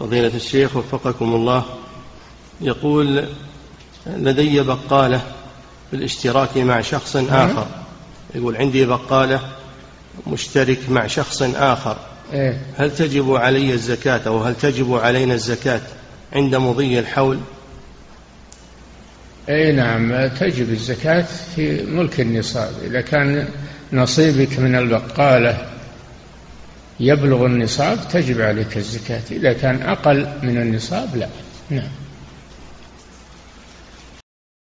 فضيلة الشيخ وفقكم الله يقول لدي بقالة بالاشتراك مع شخص. آخر. يقول عندي بقالة مشترك مع شخص آخر. إيه. هل تجب علي الزكاة أو هل تجب علينا الزكاة عند مضي الحول؟ اي نعم تجب الزكاة في ملك النصاب. إذا كان نصيبك من البقالة يبلغ النصاب تجب عليك الزكاة. إذا كان أقل من النصاب لا. نعم.